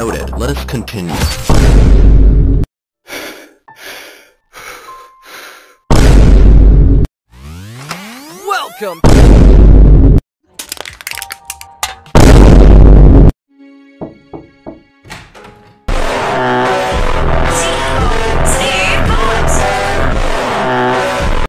Noted. Let us continue. Welcome